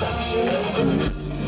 such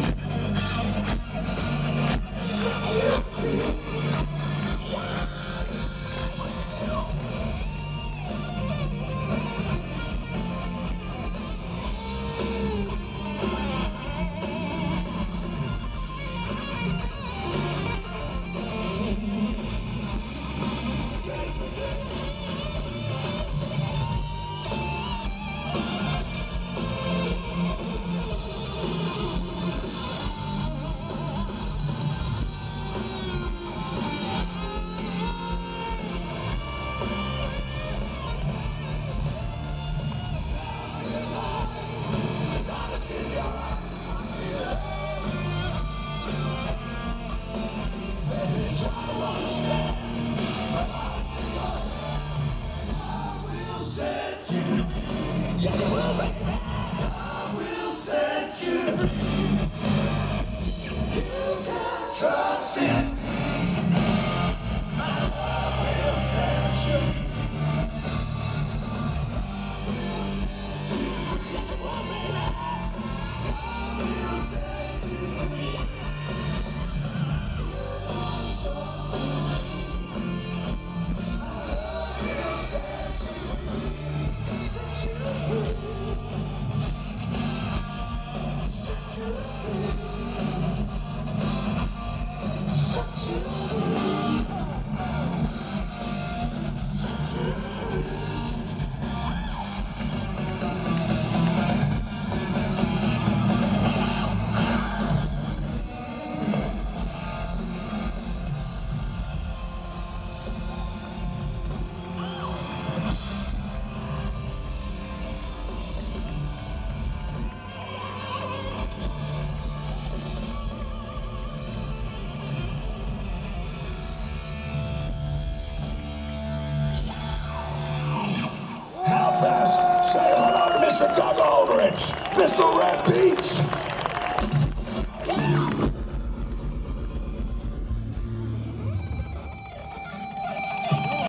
já se manda. Say hello to Mr. Doug Aldrich, Mr. Red Beach.